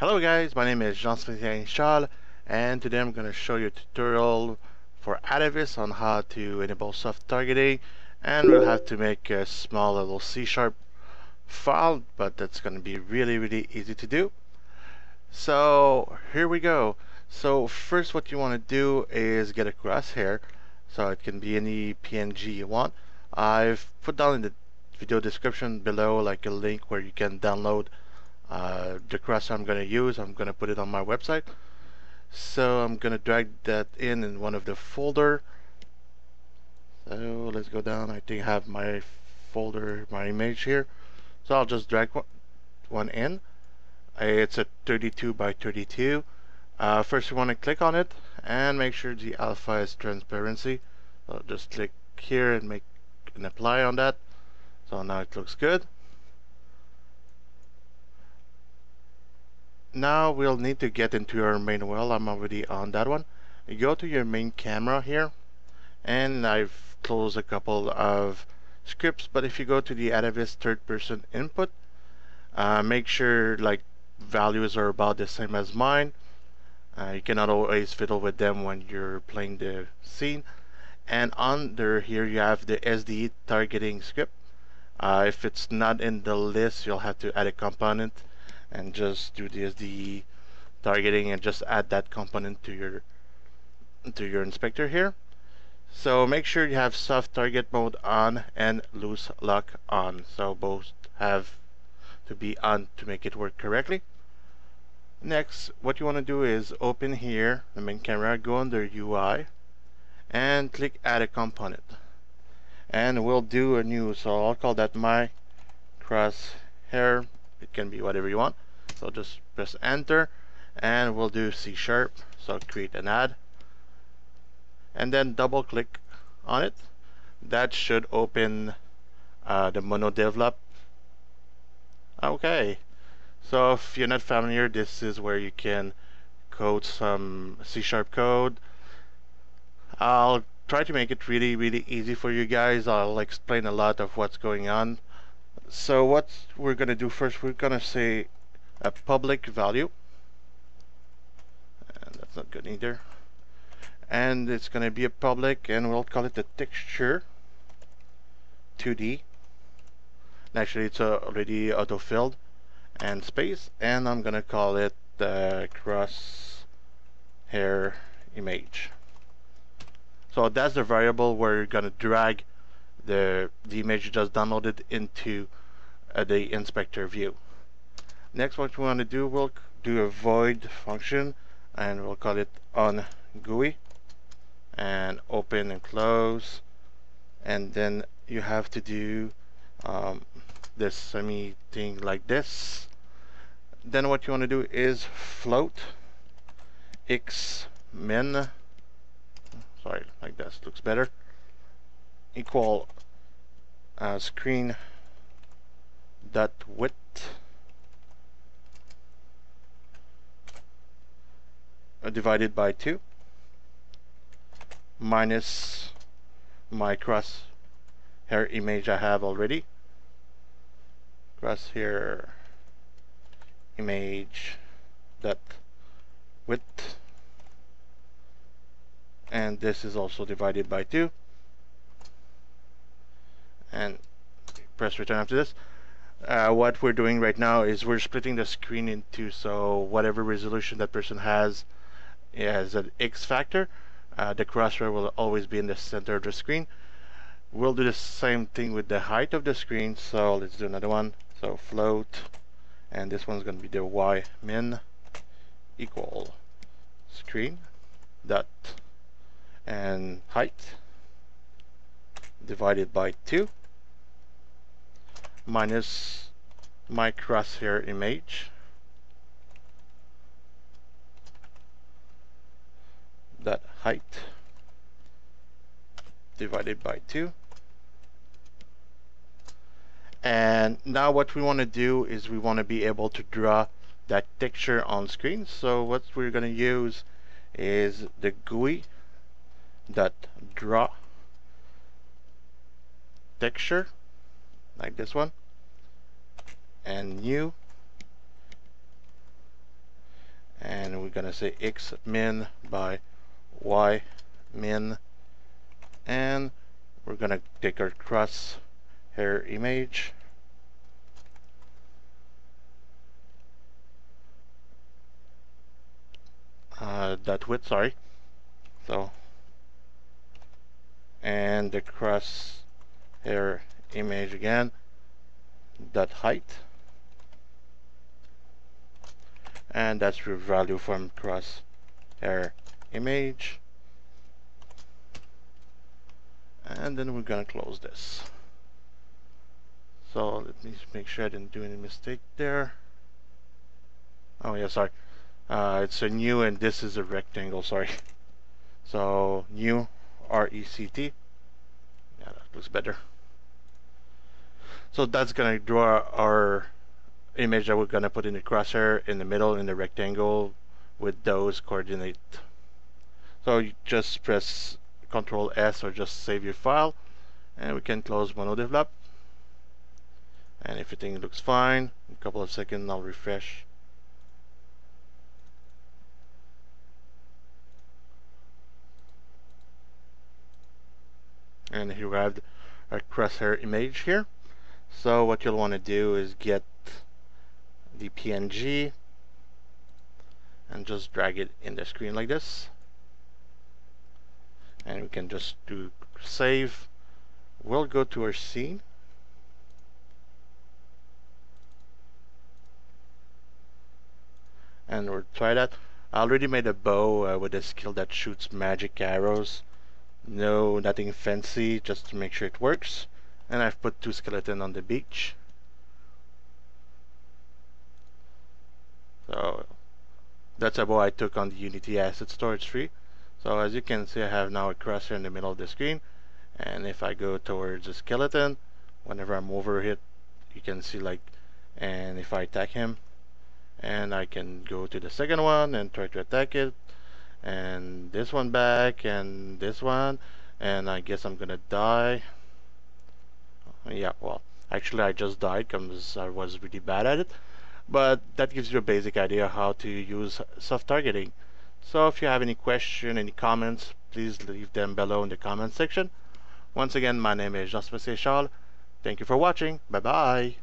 Hello guys, my name is Jean-Sébastien Chasle and today I'm going to show you a tutorial for Atavism on how to enable soft targeting and we'll have to make a small little C-sharp file but that's going to be really really easy to do. So here we go. So first what you want to do is get a crosshair so it can be any PNG you want. I've put down in the video description below like a link where you can download uh, the crosshair I'm going to use. I'm going to put it on my website. So I'm going to drag that in in one of the folder. So let's go down. I think I have my folder, my image here. So I'll just drag one in. It's a 32 by 32. Uh, first you want to click on it and make sure the alpha is transparency. I'll just click here and make an apply on that. So now it looks good. Now we'll need to get into your main well. I'm already on that one. Go to your main camera here and I've closed a couple of scripts but if you go to the Atavism third person input uh, make sure like values are about the same as mine uh, you cannot always fiddle with them when you're playing the scene and under here you have the SDE targeting script uh, if it's not in the list you'll have to add a component and just do the SDE targeting and just add that component to your to your inspector here so make sure you have soft target mode on and loose lock on so both have to be on to make it work correctly Next, what you want to do is open here, the main camera, go under UI, and click Add a Component. And we'll do a new, so I'll call that my crosshair. It can be whatever you want. So just press Enter, and we'll do C Sharp. So create an add, and then double click on it. That should open uh, the MonoDevelop. Okay, so if you're not familiar, this is where you can code some C-sharp code. I'll try to make it really, really easy for you guys. I'll explain a lot of what's going on. So what we're going to do first, we're going to say a public value. And that's not good either. And it's going to be a public, and we'll call it the texture 2D. Actually, it's uh, already auto-filled and space and I'm gonna call it the crosshair image so that's the variable where you're gonna drag the, the image just downloaded into uh, the inspector view. Next what we want to do we'll do a void function and we'll call it on GUI and open and close. And then you have to do um, this semi thing like this. Then what you want to do is float x min. Sorry like this looks better. Equal uh, screen dot width. Uh, divided by 2 minus my crosshair image I have already. Crosshair image dot width. And this is also divided by 2 and press return after this. Uh, what we're doing right now is we're splitting the screen into so whatever resolution that person has as an X factor. Uh, the crosshair will always be in the center of the screen. We'll do the same thing with the height of the screen so let's do another one. So float and this one's going to be the y min equal screen dot and height divided by 2 minus my crosshair image. That height divided by 2 and now what we want to do is we want to be able to draw that texture on screen. So what we're going to use is the GUI dot draw texture like this one. And new and we're gonna say x min by y min. And we're gonna take our cross hair image. Uh, that width sorry. So. And the cross hair image again dot height. And that's your value from cross hair image. And then we're gonna close this. So let me make sure I didn't do any mistake there. Oh yeah sorry. Uh, it's a new and this is a rectangle sorry. So new R-E-C-T yeah that looks better so that's gonna draw our image that we're gonna put in the crosshair in the middle in the rectangle with those coordinates so you just press Control S or just save your file and we can close MonoDevelop. And everything looks fine in a couple of seconds I'll refresh. And here we have our crosshair image here so what you'll want to do is get the PNG and just drag it in the screen like this. And we can just do save. We'll go to our scene. And we'll try that. I already made a bow uh, with a skill that shoots magic arrows. No nothing fancy just to make sure it works and I've put two skeletons on the beach. So that's a bow I took on the Unity Asset Storage tree. So as you can see I have now a crosshair in the middle of the screen. And if I go towards the skeleton whenever I'm over it you can see like and if I attack him and I can go to the second one and try to attack it. And this one back and this one and I guess I'm gonna die yeah well actually I just died because I was really bad at it. But that gives you a basic idea how to use soft targeting. So if you have any question any comments please leave them below in the comment section. Once again my name is Jean-Sébastien Chasle thank you for watching. Bye bye